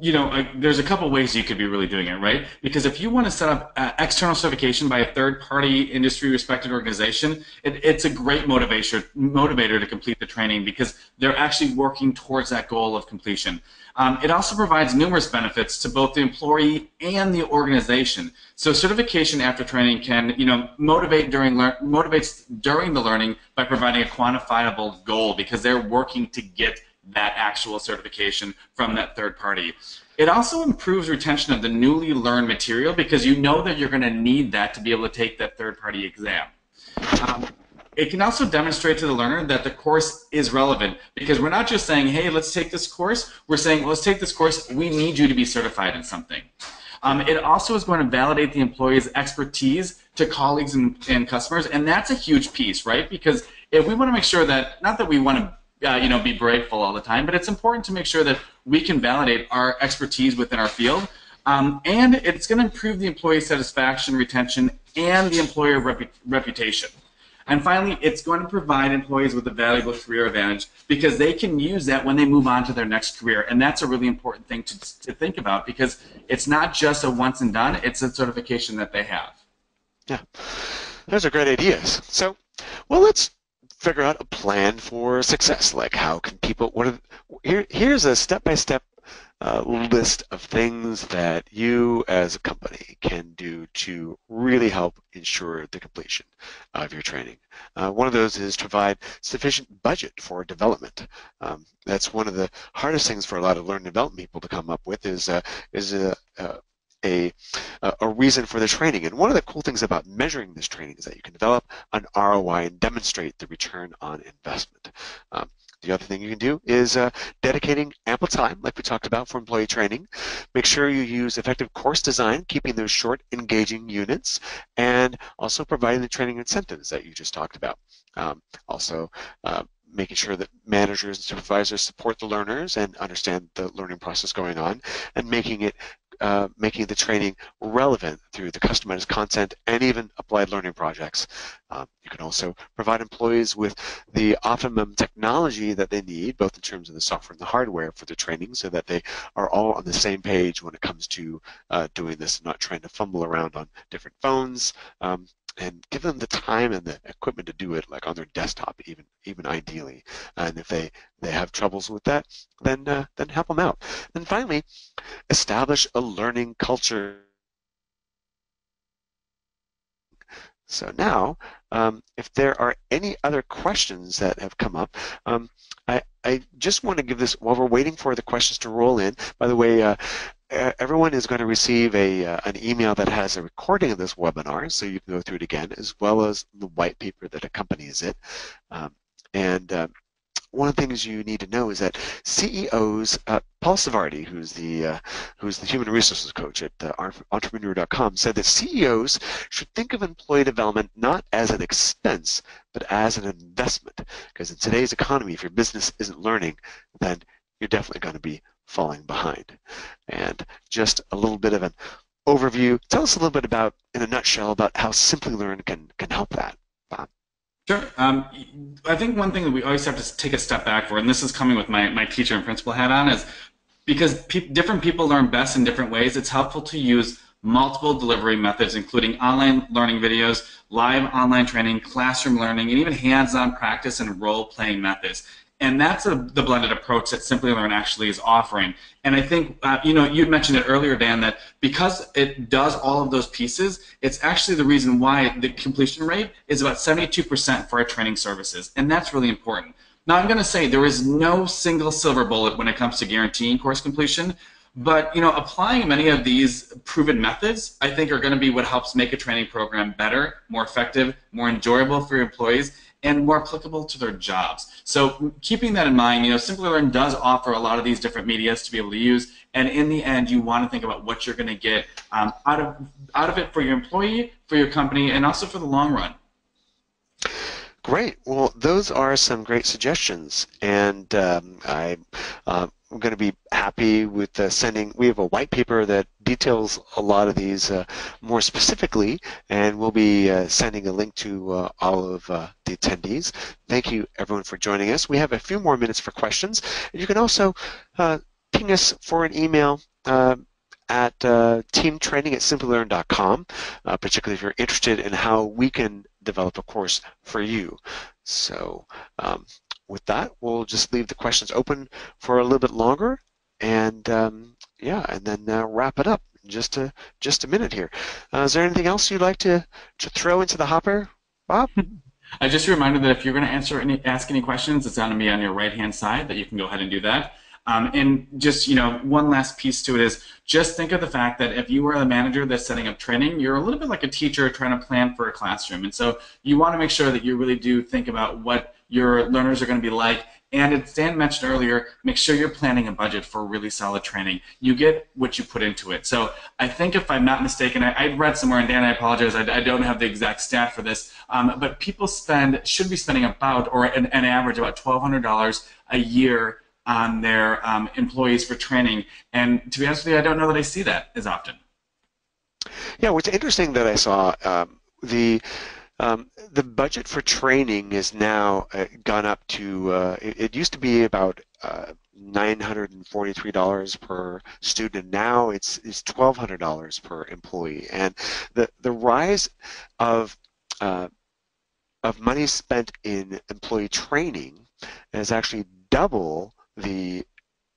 you know there's a couple ways you could be really doing it, right? Because if you want to set up uh, external certification by a third-party industry-respected organization, it, it's a great motivation motivator to complete the training because they're actually working towards that goal of completion. Um, it also provides numerous benefits to both the employee and the organization. So certification after training can, you know, motivate during motivates during the learning by providing a quantifiable goal because they're working to get that actual certification from that third party. It also improves retention of the newly learned material because you know that you're going to need that to be able to take that third party exam. Um, it can also demonstrate to the learner that the course is relevant because we're not just saying, hey, let's take this course. We're saying, well, let's take this course. We need you to be certified in something. Um, it also is going to validate the employee's expertise to colleagues and, and customers, and that's a huge piece, right? Because if we want to make sure that, not that we want to uh, you know, be grateful all the time. But it's important to make sure that we can validate our expertise within our field. Um, and it's going to improve the employee satisfaction, retention, and the employer repu reputation. And finally, it's going to provide employees with a valuable career advantage because they can use that when they move on to their next career. And that's a really important thing to, to think about because it's not just a once and done, it's a certification that they have. Yeah, those are great ideas. So, well, let's figure out a plan for success. Like how can people? What are, here? Here's a step-by-step uh, list of things that you as a company can do to really help ensure the completion of your training. Uh, one of those is to provide sufficient budget for development. Um, that's one of the hardest things for a lot of learning development people to come up with is uh, is a, a a, a reason for the training. And one of the cool things about measuring this training is that you can develop an ROI and demonstrate the return on investment. Um, the other thing you can do is uh, dedicating ample time, like we talked about for employee training. Make sure you use effective course design, keeping those short, engaging units, and also providing the training incentives that you just talked about. Um, also, uh, making sure that managers and supervisors support the learners and understand the learning process going on, and making it uh, making the training relevant through the customized content and even applied learning projects. Um, you can also provide employees with the optimum technology that they need, both in terms of the software and the hardware for the training, so that they are all on the same page when it comes to uh, doing this and not trying to fumble around on different phones. Um, and give them the time and the equipment to do it like on their desktop even even ideally. And if they they have troubles with that then uh, then help them out. And finally establish a learning culture. So now, um, if there are any other questions that have come up, um, I, I, just want to give this, while we're waiting for the questions to roll in, by the way, uh, everyone is going to receive a, uh, an email that has a recording of this webinar, so you can go through it again, as well as the white paper that accompanies it. Um, and uh, one of the things you need to know is that CEOs, uh, Paul Sarvadi, who's the uh, who's the human resources coach at uh, entrepreneur.com, said that CEOs should think of employee development not as an expense, but as an investment. Because in today's economy, if your business isn't learning, then you're definitely going to be falling behind. And just a little bit of an overview. Tell us a little bit about, in a nutshell, about how Simplilearn can can help that, Bob. Sure. Um, I think one thing that we always have to take a step back for, and this is coming with my, my teacher and principal hat on, is because pe- different people learn best in different ways, it's helpful to use multiple delivery methods, including online learning videos, live online training, classroom learning, and even hands-on practice and role-playing methods. And that's a, the blended approach that Simplilearn actually is offering. And I think, uh, you know, you mentioned it earlier, Dan, that because it does all of those pieces, it's actually the reason why the completion rate is about 72% for our training services. And that's really important. Now, I'm going to say there is no single silver bullet when it comes to guaranteeing course completion. But you know, applying many of these proven methods, I think, are going to be what helps make a training program better, more effective, more enjoyable for your employees, and more applicable to their jobs. So keeping that in mind, you know, Simplilearn does offer a lot of these different medias to be able to use, and in the end, you want to think about what you're going to get um, out of out of it for your employee, for your company, and also for the long run. Great. Well, those are some great suggestions, and um, I uh, I'm going to be happy with uh, sending. We have a white paper that details a lot of these uh, more specifically, and we'll be uh, sending a link to uh, all of uh, the attendees. Thank you, everyone, for joining us. We have a few more minutes for questions. You can also ping us for an email at uh, teamtraining at simplilearn.com, uh, particularly if you're interested in how we can develop a course for you. So um, with that, we'll just leave the questions open for a little bit longer, and um, yeah, and then uh, wrap it up just a just a minute here. Uh, is there anything else you'd like to to throw into the hopper, Bob? I just reminded that if you're going to answer any ask any questions, it's going to be on your right hand side that you can go ahead and do that. Um, and just, you know, one last piece to it is just think of the fact that if you are a manager that's setting up training, you're a little bit like a teacher trying to plan for a classroom. And so you want to make sure that you really do think about what your learners are going to be like. And as Dan mentioned earlier, make sure you're planning a budget for really solid training. You get what you put into it. So I think if I'm not mistaken, I, I read somewhere, and Dan, I apologize, I, I, don't have the exact stat for this, um, but people spend should be spending about, or an, an average, about $1,200 a year on their um, employees for training. And to be honest with you, I don't know that I see that as often. Yeah, what's interesting that I saw um, the um, the budget for training is now uh, gone up to, uh, it, it, used to be about uh, $943 per student. Now it's, it's $1,200 per employee. And the, the rise of, uh, of money spent in employee training is actually double the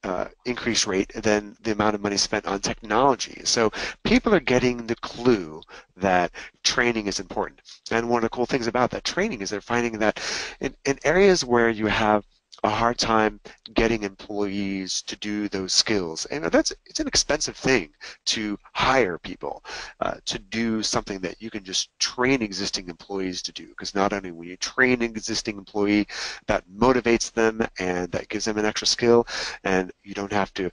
uh, increase rate than the amount of money spent on technology. So people are getting the clue that training is important. And one of the cool things about that training is they're finding that in, in areas where you have a hard time getting employees to do those skills. And that's it's an expensive thing to hire people uh, to do something that you can just train existing employees to do. Because not only when you train an existing employee, that motivates them and that gives them an extra skill, and you don't have to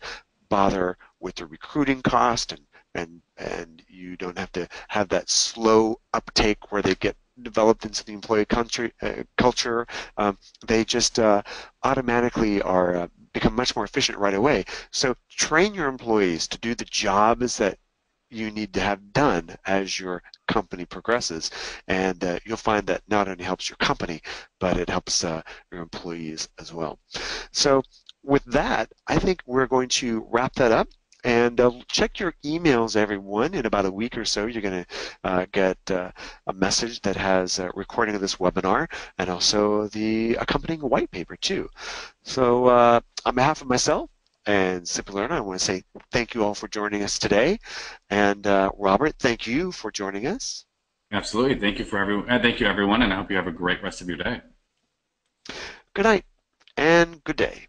bother with the recruiting cost and and and you don't have to have that slow uptake where they get developed into the employee country, uh, culture. Um, they just uh, automatically are uh, become much more efficient right away. So train your employees to do the jobs that you need to have done as your company progresses, and uh, you'll find that not only helps your company, but it helps uh, your employees as well. So with that, I think we're going to wrap that up. And uh, check your emails, everyone. In about a week or so, you're going to uh, get uh, a message that has a recording of this webinar and also the accompanying white paper, too. So uh, on behalf of myself and Simplilearn, I want to say thank you all for joining us today. And uh, Robert, thank you for joining us. Absolutely. Thank you for everyone. Uh, thank you, everyone, and I hope you have a great rest of your day. Good night and good day.